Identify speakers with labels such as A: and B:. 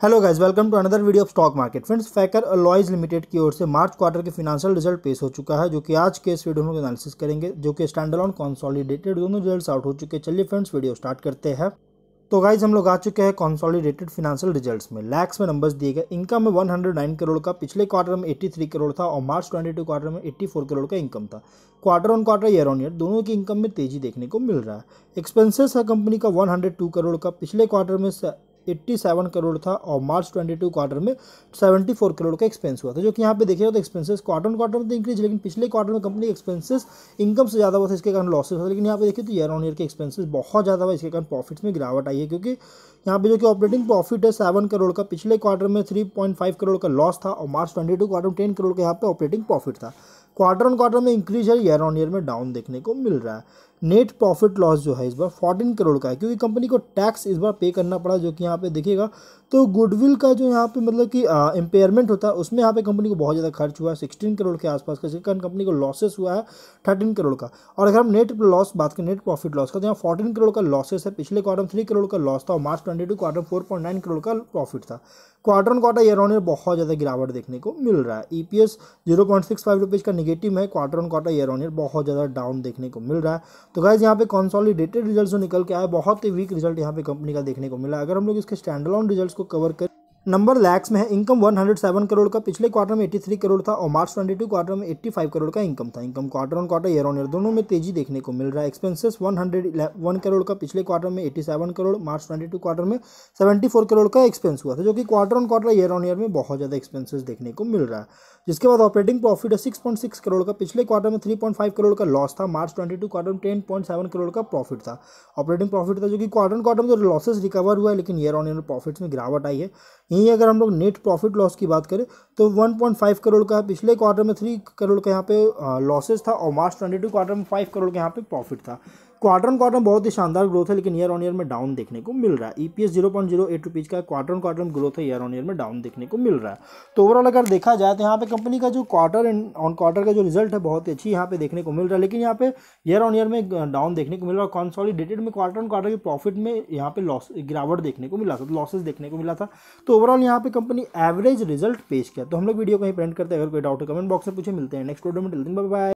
A: Hello guys welcome to another video of stock market friends Facor Alloys Limited की ओर से March quarter के financial result पेश हो चुका है, जो कि आज के इस वीडियो में एनालिसिस करेंगे, जो कि स्टैंड अलोन कॉन्सॉलिडेटेड दोनों रिजल्ट्स आउट हो चुके हैं। चलिए फ्रेंड्स वीडियो स्टार्ट करते हैं। तो गाइज़ हम लोग आ चुके हैं कॉन्सॉलिडेटेड फिनेंशियल रिजल्ट्स में। लैक्स में नंबर्स दिए गए। इनकम में 109 करोड़ का, पिछले क्वार्टर में 83 करोड़ था और मार्च 22 क्वार्टर में 84 करोड़ का इनकम था। Quarter on quarter year on year दोनों की इनकम में तेज़ी देखने को मिल रहा है। एक्सपेंसेस है कंपनी का 102 करोड़ का, पिछले क्वार्टर में 87 करोड़ था और मार्च 22 क्वार्टर में 74 करोड़ का एक्सपेंस हुआ था, जो कि यहाँ पे देखिएगा तो एक्सपेंसेस क्वार्टर क्वार्टर में तो इंक्रीज लेकिन पिछले क्वार्टर में कंपनी एक्सपेंसेस इनकम से ज़्यादा हुआ था, इसके कारण लॉसेस हुआ लेकिन यहाँ पे देखिए तो ईयर ऑन ईयर के एक्सपेंसेस बहुत ज़्यादा हुआ, इसके कारण प्रॉफिट्स में गिरावट आई है, क्योंकि यहाँ पे जो कि ऑपरेटिंग प्रॉफिट है सेवन करोड़ का पिछले क्वार्टर में थ्री करोड़ का लॉस था और मार्च ट्वेंटी क्वार्टर में टेन करोड़ का यहाँ पे ऑपरेटिंग प्रॉफिट था। क्वार्टर ऑन क्वार्टर में इंक्रीज है ईयर ऑन ईयर में डाउन देखने को मिल रहा है। नेट प्रॉफिट लॉस जो है इस बार फोर्टीन करोड़ का है, क्योंकि कंपनी को टैक्स इस बार पे करना पड़ा, जो कि यहाँ पे देखिएगा तो गुडविल का जो यहाँ पे मतलब कि इम्पेयरमेंट होता है, उसमें यहाँ पे कंपनी को बहुत ज़्यादा खर्च हुआ है। सिक्सटीन करोड़ के आसपास का जिसके कारण कंपनी को लॉसेस हुआ है थर्टीन करोड़ का। और अगर हम नेट लॉस बात करें नेट प्रॉफिट लॉस का तो यहाँ फोर्टीन करोड़ का लॉसेस है। पिछले क्वार्टर थ्री करोड़ का लॉस था, और March twenty two quarter four point nine crore का प्रॉफिट था। Quarter on quarter year on year बहुत ज़्यादा गिरावट देखने को मिल रहा है। E P S zero point six five rupees का निगेटिव है quarter on quarter year on year बहुत ज़्यादा डाउन देखने को मिल रहा है। तो गाइज़ यहाँ पे कॉन्सॉलिडेटेड रिज़ल्ट जो निकल के आया बहुत ही वीक रिज़ल्ट यहाँ पे कंपनी का देखने को मिला। अगर हम लोग इसके स्टैंड रिज़ल्ट को कवर करें नंबर लैक्स में है इनकम 107 करोड़ का, पिछले क्वार्टर में 83 करोड़ था और मार्च 22 क्वार्टर में 85 करोड़ का इनकम था। Income quarter on quarter year on year दोनों में तेज़ी देखने को मिल रहा है। एक्सपेंसेस 101 करोड़ का, पिछले क्वार्टर में 87 करोड़ मार्च 22 क्वार्टर में 74 करोड़ का एक्सपेंस हुआ था, जो कि quarter on quarter year on year में बहुत ज़्यादा एक्सपेंसेस देखने को मिल रहा है। जिसके बाद ऑपरेटिंग प्रॉफिट है सिक्स करोड़ का, पिछले क्वार्टर में थ्री करोड़ का लॉस था मार्च ट्वेंटी क्वार्टर में टेन करोड़ का प्रॉफिट था। ऑपरेटिंग प्रॉफिट था, जो कि क्वार्टर क्वार्टर में तो लॉसेस रिकवर हुआ है, लेकिन ईयर ऑन ईयर प्रॉफिट्स में गिरावट आई है। यहीं अगर हम लोग नेट प्रॉफिट लॉस की बात करें तो 1.5 करोड़ का पिछले क्वार्टर में 3 करोड़ का यहाँ पे लॉसेस था और मार्च 22 क्वार्टर में 5 करोड़ का यहाँ पे प्रॉफिट था। क्वार्टर ऑन क्वार्टर बहुत ही शानदार ग्रोथ है, लेकिन ईयर ऑन ईयर में डाउन देखने को मिल रहा है। ईपीएस एट रुपीज़ का क्वार्टर ऑन क्वार्टर ग्रोथ है ईयर ऑन ईयर में डाउन देखने को मिल रहा है। तो ओवरऑल अगर देखा जाए तो यहाँ पे कंपनी का जो क्वार्टर ऑन क्वार्टर का जो रिज़ल्ट है, बहुत ही अच्छी यहाँ पे देखने को मिल रहा है। लेकिन यहाँ पे ईयर ऑन ईयर में डाउन देखने को मिल रहा है कॉन्सॉलिडेटेड में क्वार्टर ऑन क्वार्टर के प्रॉफिट में यहाँ पे लॉस गिरावट देखने को मिला था लॉसेज देखने को मिला था। तो ओवरऑल यहाँ पे कंपनी एवरेज रिज़ल्ट पेश किया। तो हम लोग वीडियो को ही प्रिंट करते हैं। अगर कोई डाउट है कमेंट बॉक्स में पूछे, मिलते हैं नेक्स्ट वीडियो में। बाय